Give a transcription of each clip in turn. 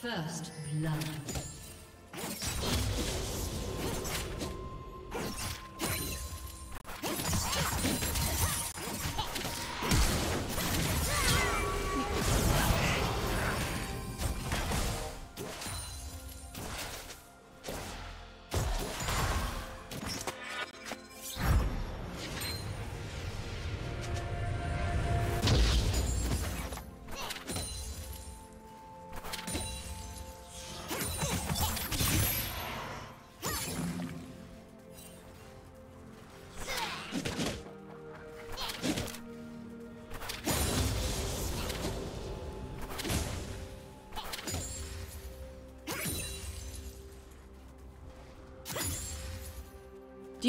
First blood.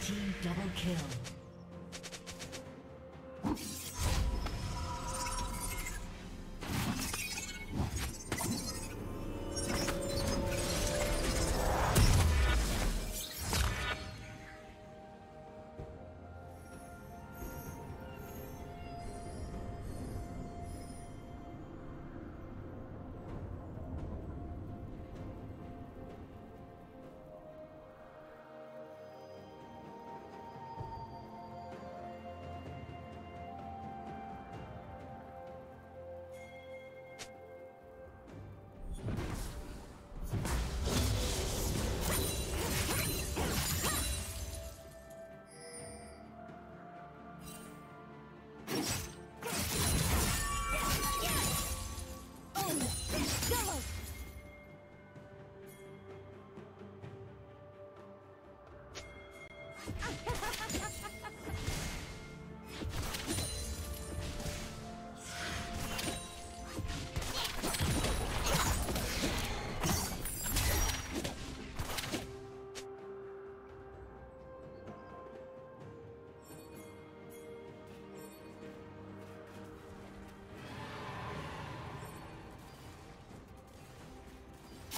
Team double kill.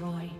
destroyed.